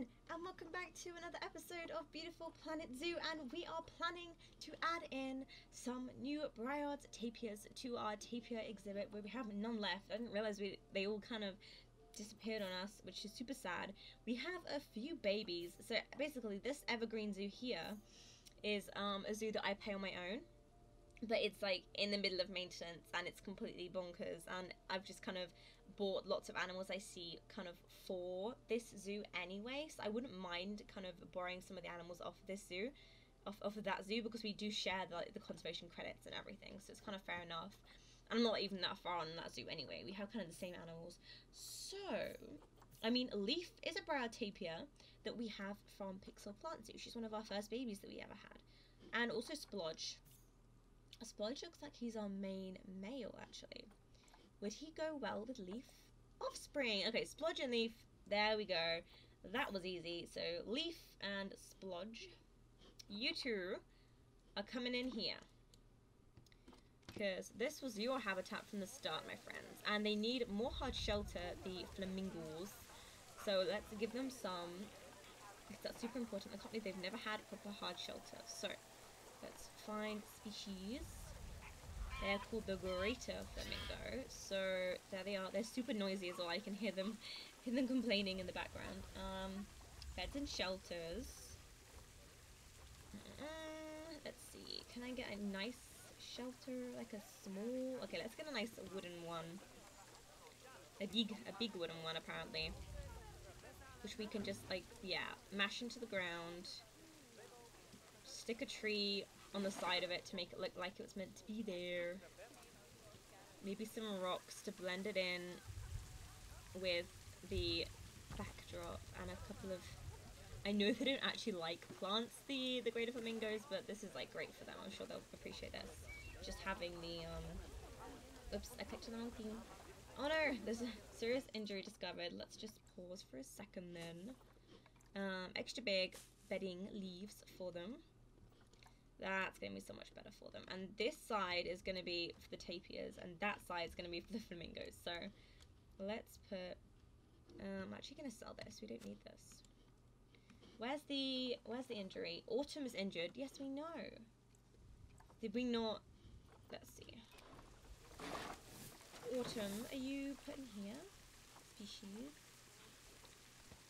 and welcome back to another episode of Beautiful Planet Zoo and we are planning to add in some new Briard's tapirs to our tapir exhibit where we have none left. I didn't realize we they all kind of disappeared on us which is super sad. We have a few babies so basically this evergreen zoo here is um, a zoo that I pay on my own but it's like in the middle of maintenance and it's completely bonkers and I've just kind of bought lots of animals I see kind of for this zoo anyway so I wouldn't mind kind of borrowing some of the animals off this zoo off, off of that zoo because we do share the, the conservation credits and everything so it's kind of fair enough. I'm not even that far on that zoo anyway we have kind of the same animals. So I mean Leaf is a Briard tapir that we have from Pixel Plant Zoo. She's one of our first babies that we ever had. And also Splodge. Splodge looks like he's our main male, actually. Would he go well with Leaf? Offspring! Okay, Splodge and Leaf. There we go. That was easy. So, Leaf and Splodge. You two are coming in here. Because this was your habitat from the start, my friends. And they need more hard shelter, the flamingos. So let's give them some. That's super important. I can't believe they've never had proper hard shelter. So, Let's find species. They're called the greater flamingo. So there they are. They're super noisy as well. I can hear them, hear them complaining in the background. Um, beds and shelters. Uh, let's see. Can I get a nice shelter, like a small? Okay, let's get a nice wooden one. A big, a big wooden one apparently, which we can just like, yeah, mash into the ground stick a tree on the side of it to make it look like it was meant to be there. Maybe some rocks to blend it in with the backdrop and a couple of... I know they don't actually like plants, the, the greater flamingos, but this is like great for them. I'm sure they'll appreciate this. Just having the... um. Oops, I picked the wrong theme. Oh no, there's a serious injury discovered. Let's just pause for a second then. Um, extra big bedding leaves for them. That's going to be so much better for them. And this side is going to be for the tapirs, and that side is going to be for the flamingos. So let's put... Um, I'm actually going to sell this. We don't need this. Where's the Where's the injury? Autumn is injured. Yes, we know. Did we not... Let's see. Autumn, are you put in here? Species.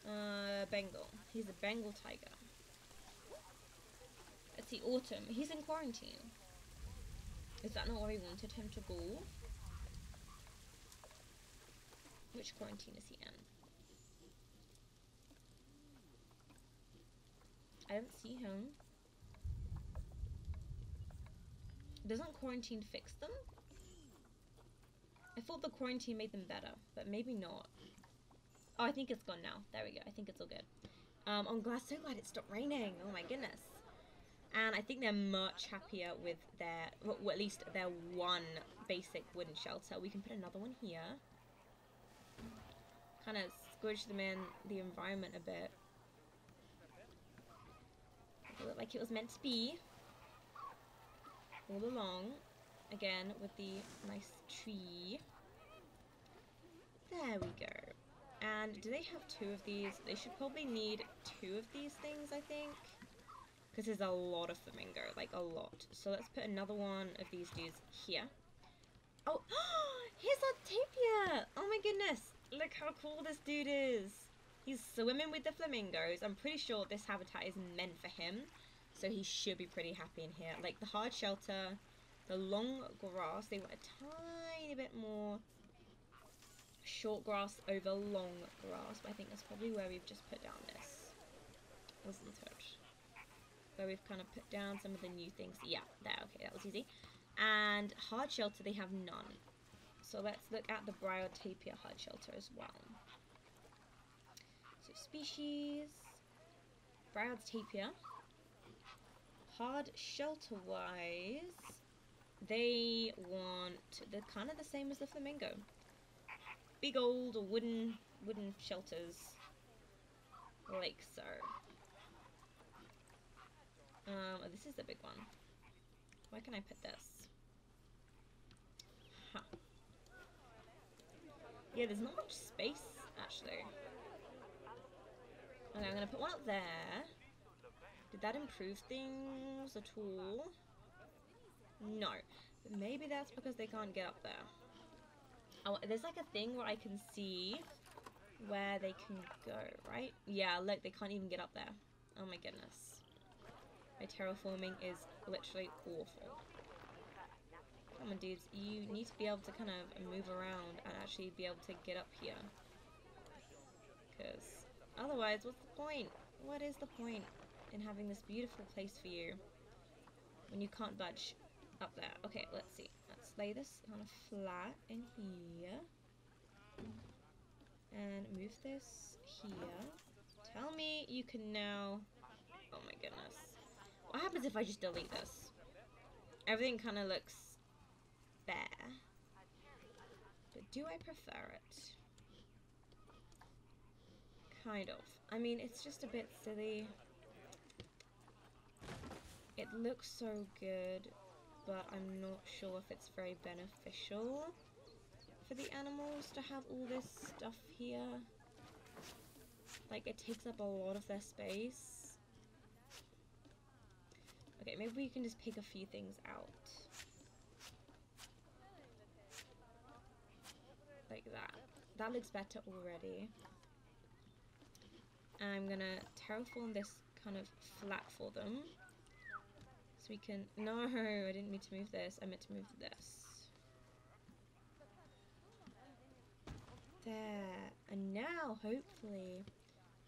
Uh, Bengal. He's a Bengal tiger. See, Autumn. He's in quarantine. Is that not where we wanted him to go? Which quarantine is he in? I don't see him. Doesn't quarantine fix them? I thought the quarantine made them better, but maybe not. Oh, I think it's gone now. There we go. I think it's all good. Um, I'm glad, so glad it stopped raining. Oh my goodness and I think they're much happier with their, well, at least their one basic wooden shelter. We can put another one here. Kind of squish them in the environment a bit. It looked like it was meant to be. All along. Again, with the nice tree. There we go. And do they have two of these? They should probably need two of these things, I think. Because there's a lot of flamingo, like a lot. So let's put another one of these dudes here. Oh, here's our tapir! Oh my goodness! Look how cool this dude is! He's swimming with the flamingos. I'm pretty sure this habitat is meant for him. So he should be pretty happy in here. Like the hard shelter, the long grass. They want a tiny bit more short grass over long grass. But I think that's probably where we've just put down this. Wasn't it? Where we've kind of put down some of the new things. Yeah, there, okay, that was easy. And hard shelter, they have none. So let's look at the Briard tapir hard shelter as well. So species, Briard's tapir. Hard shelter-wise, they want, they're kind of the same as the flamingo. Big old wooden, wooden shelters, like so. Um, oh, this is the big one. Where can I put this? Huh. Yeah, there's not much space, actually. Okay, I'm gonna put one up there. Did that improve things at all? No. But maybe that's because they can't get up there. Oh, there's like a thing where I can see where they can go, right? Yeah, look, they can't even get up there. Oh my goodness. My terraforming is literally awful. Come on, dudes. You need to be able to kind of move around and actually be able to get up here. Because otherwise, what's the point? What is the point in having this beautiful place for you when you can't budge up there? Okay, let's see. Let's lay this kind of flat in here. And move this here. Tell me you can now... Oh my goodness. What happens if I just delete this? Everything kind of looks bare. But do I prefer it? Kind of. I mean, it's just a bit silly. It looks so good, but I'm not sure if it's very beneficial for the animals to have all this stuff here. Like, it takes up a lot of their space. Okay, maybe we can just pick a few things out. Like that. That looks better already. I'm gonna terraform this kind of flat for them. So we can... No, I didn't mean to move this. I meant to move this. There. And now, hopefully,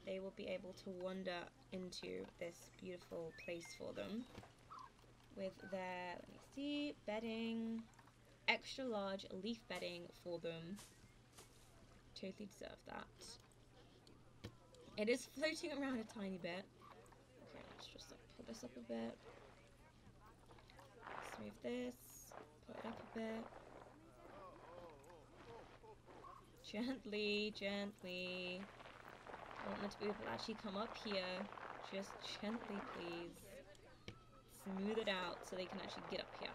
they will be able to wander into this beautiful place for them. With their, let me see, bedding. Extra large leaf bedding for them. Totally deserve that. It is floating around a tiny bit. Okay, let's just like, pull this up a bit. Smooth this. Put it up a bit. Gently, gently. I want them to be able to actually come up here. Just gently, please. Smooth it out so they can actually get up here.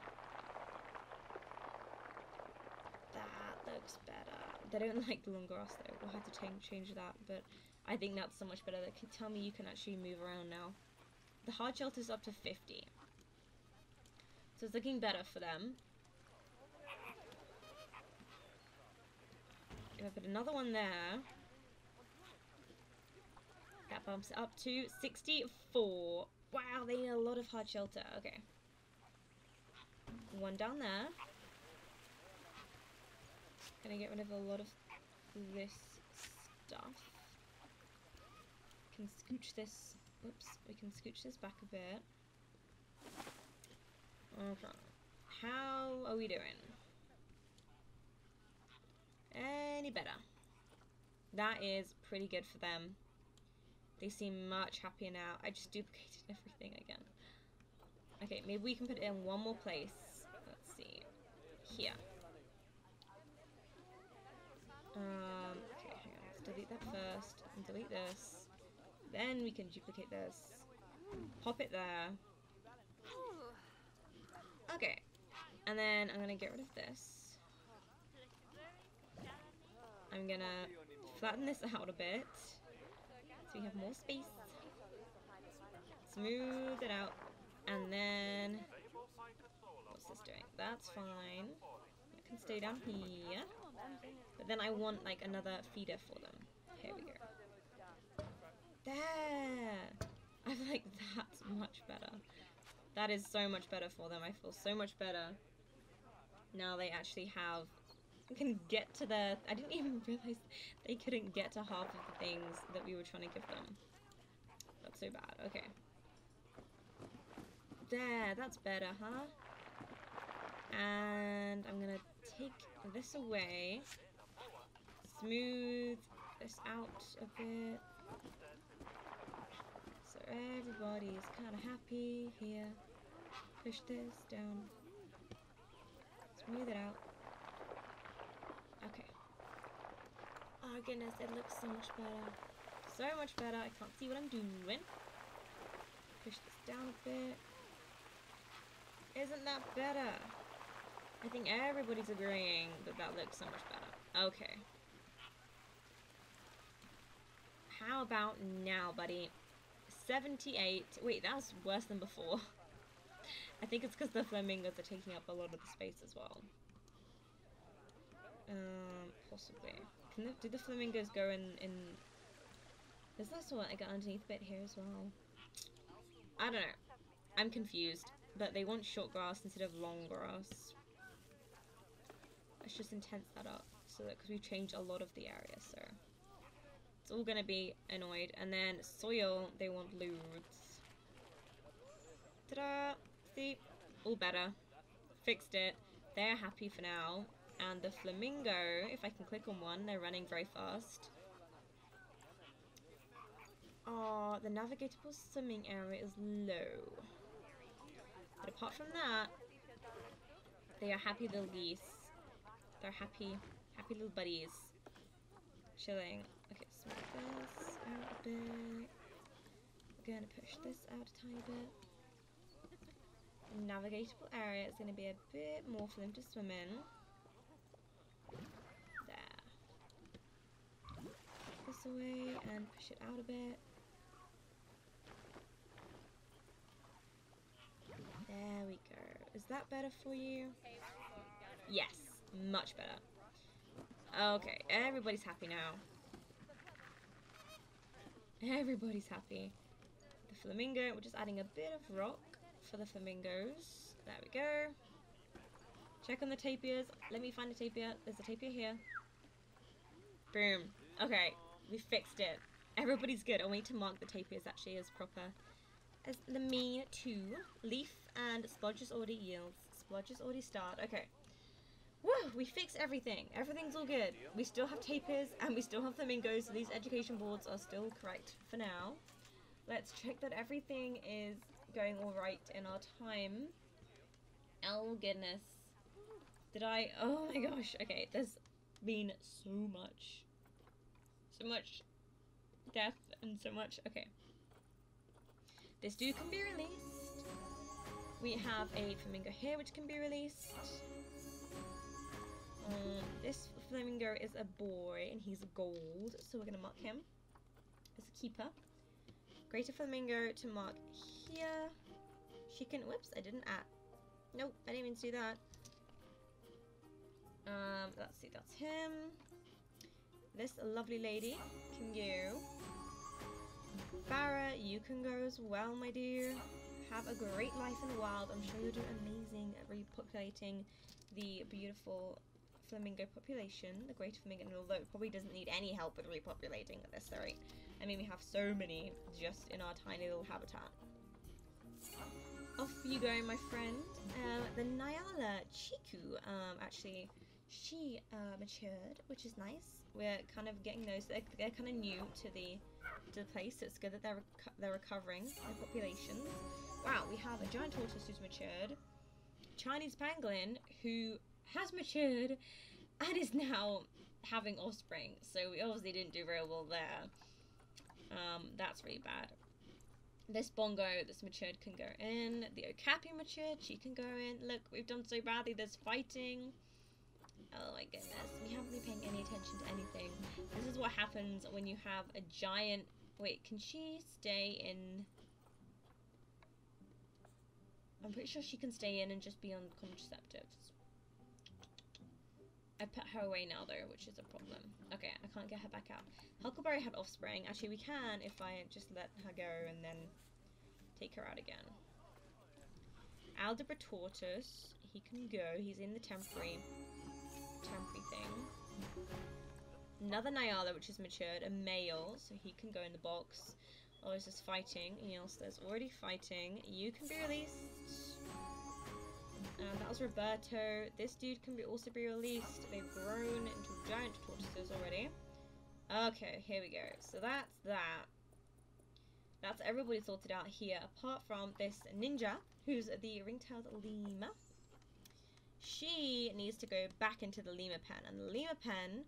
That looks better. They don't like the long grass though. We'll have to change that, but I think that's so much better. That can tell me you can actually move around now. The hard shelter is up to 50. So it's looking better for them. If I put another one there, that bumps up to 64. Wow, they need a lot of hard shelter. Okay. One down there. Gonna get rid of a lot of this stuff. Can scooch this. Oops, we can scooch this back a bit. Okay. How are we doing? Any better? That is pretty good for them. They seem much happier now. I just duplicated everything again. Okay, maybe we can put it in one more place. Let's see. Here. Um, okay, hang on. Let's delete that first. And delete this. Then we can duplicate this. Pop it there. Okay. And then I'm going to get rid of this. I'm going to flatten this out a bit. We have more space. Smooth it out. And then... What's this doing? That's fine. It can stay down here. But then I want like another feeder for them. Here we go. There! I like that's much better. That is so much better for them. I feel so much better. Now they actually have can get to the... I didn't even realize they couldn't get to half of the things that we were trying to give them. That's so bad. Okay. There, that's better, huh? And I'm gonna take this away. Smooth this out a bit. So everybody's kind of happy here. Push this down. Smooth it out. Okay. Oh goodness, it looks so much better. So much better. I can't see what I'm doing. Push this down a bit. Isn't that better? I think everybody's agreeing that that looks so much better. Okay. How about now, buddy? 78. Wait, that was worse than before. I think it's because the flamingos are taking up a lot of the space as well. Um, possibly. Can the, do the flamingos go in, in... Is this what I got underneath a bit here as well? I don't know. I'm confused. But they want short grass instead of long grass. Let's just intense that up. So that, because we've changed a lot of the area, so... It's all gonna be annoyed. And then soil, they want blue roots. Ta-da! See? All better. Fixed it. They're happy for now. And the flamingo, if I can click on one, they're running very fast. Oh, the navigatable swimming area is low. But apart from that, they are happy little geese. They're happy, happy little buddies. Chilling. Okay, smack this out a bit. We're gonna push this out a tiny bit. The Navigatable area is gonna be a bit more for them to swim in. There. This away and push it out a bit. There we go. Is that better for you? Yes, much better. Okay, everybody's happy now. Everybody's happy. The flamingo, we're just adding a bit of rock for the flamingos. There we go. Check on the tapirs. Let me find a tapir. There's a tapir here. Boom. Okay, we fixed it. Everybody's good. I need to mark the tapirs actually as proper as the mean two. Leaf and splodges already yields. Splodges already start. Okay. Woo! We fixed everything. Everything's all good. We still have tapirs and we still have flamingos, so these education boards are still correct for now. Let's check that everything is going alright in our time. Oh goodness. Did I? Oh my gosh. Okay, there's been so much. So much death and so much. Okay. This dude can be released. We have a flamingo here which can be released. Um, this flamingo is a boy and he's gold, so we're gonna mark him as a keeper. Greater flamingo to mark here. She can. Whoops, I didn't add. Nope, I didn't mean to do that. Um, let's see, that's him. This lovely lady can go. Farah, you can go as well, my dear. Have a great life in the wild. I'm sure you'll do amazing at repopulating the beautiful flamingo population, the greater flamingo, although it probably doesn't need any help with repopulating at this rate. I mean, we have so many just in our tiny little habitat. Off you go, my friend. Um, the Nyala Chiku, um, actually, she uh, matured, which is nice. We're kind of getting those, they're, they're kind of new to the to the place, so it's good that they're, reco they're recovering their populations. Wow, we have a giant tortoise who's matured, Chinese pangolin who has matured and is now having offspring. So we obviously didn't do very well there. Um, that's really bad. This bongo that's matured can go in. The okapi matured, she can go in. Look, we've done so badly. There's fighting. Oh my goodness. We haven't been paying any attention to anything. This is what happens when you have a giant... Wait, can she stay in... I'm pretty sure she can stay in and just be on contraceptives. I put her away now though, which is a problem. Okay, I can't get her back out. Huckleberry had offspring. Actually, we can if I just let her go and then take her out again. Aldabra Tortoise, he can go. He's in the temporary, temporary thing. Another Nyala, which is matured, a male, so he can go in the box. Oh, is this fighting? Yes, there's already fighting. You can be released. And that was Roberto. This dude can be also be released. They've grown into giant tortoises already. Okay, here we go. So that's that. That's everybody sorted out here, apart from this ninja, who's the ring-tailed lemur. She needs to go back into the lemur pen, and the lemur pen,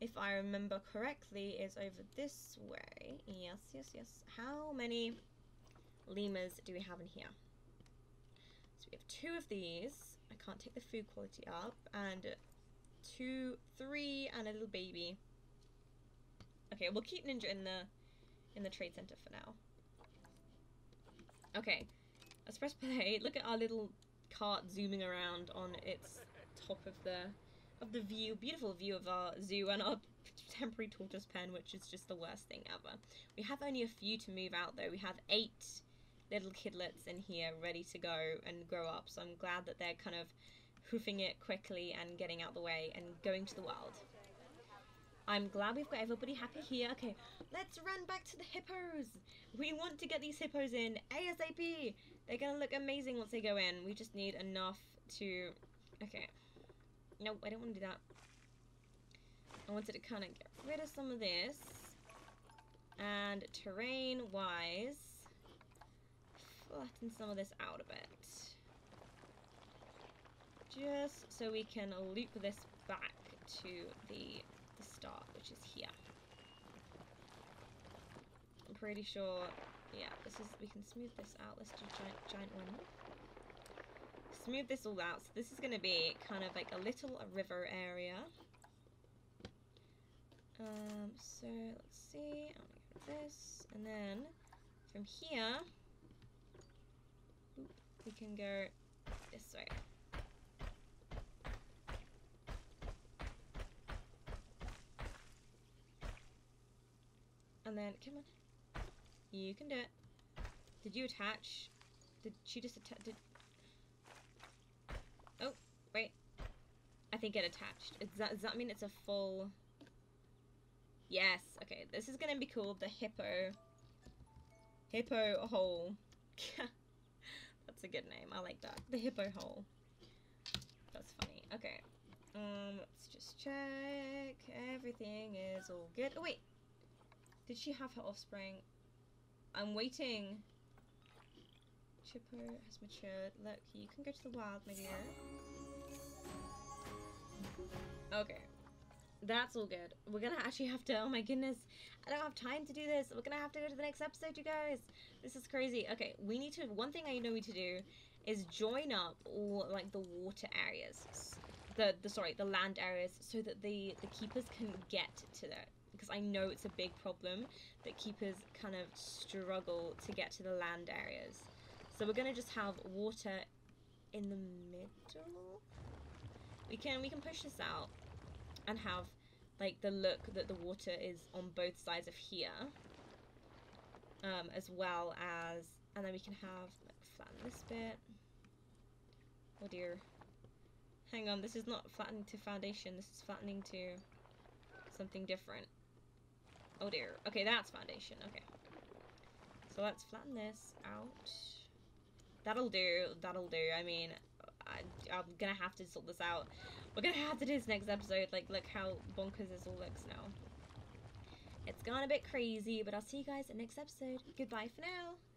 if I remember correctly, is over this way. Yes, yes, yes. How many lemurs do we have in here? So we have two of these. I can't take the food quality up. And two, three, and a little baby. Okay, we'll keep Ninja in the in the trade center for now. Okay, let's press play. Look at our little cart zooming around on its top of the of the view, beautiful view of our zoo and our temporary tortoise pen, which is just the worst thing ever. We have only a few to move out though. We have eight little kidlets in here ready to go and grow up, so I'm glad that they're kind of hoofing it quickly and getting out the way and going to the wild. I'm glad we've got everybody happy here. Okay, let's run back to the hippos. We want to get these hippos in ASAP. They're to look amazing once they go in. We just need enough to... Okay. No, I don't want to do that. I wanted to kind of get rid of some of this. And terrain-wise, flatten some of this out a bit. Just so we can loop this back to the, the start, which is here. I'm pretty sure, yeah, this is, we can smooth this out. Let's do giant, giant one smooth this all out. So this is going to be kind of like a little river area. Um, so let's see. I'm going to go this. And then from here, we can go this way. And then, come on. You can do it. Did you attach? Did she just attach? Did Oh, Wait. I think it attached. Does that, does that mean it's a full... Yes. Okay, this is going to be called the Hippo... Hippo Hole. That's a good name. I like that. The Hippo Hole. That's funny. Okay. Um, let's just check. Everything is all good. Oh, wait. Did she have her offspring? I'm waiting. Chippo has matured. Look, you can go to the wild, my dear. Okay. That's all good. We're gonna actually have to, oh my goodness, I don't have time to do this. We're gonna have to go to the next episode, you guys. This is crazy. Okay, we need to, one thing I know we need to do is join up all, like, the water areas. The, the, sorry, the land areas so that the, the keepers can get to that. Because I know it's a big problem that keepers kind of struggle to get to the land areas. So we're gonna just have water in the middle? We can we can push this out and have like the look that the water is on both sides of here. Um, as well as and then we can have like flatten this bit. Oh dear. Hang on, this is not flattening to foundation, this is flattening to something different. Oh dear. Okay, that's foundation. Okay. So let's flatten this out. That'll do. That'll do. I mean, I, am gonna have to sort this out. We're gonna have to do this next episode. Like, look how bonkers this all looks now. It's gone a bit crazy, but I'll see you guys in next episode. Goodbye for now.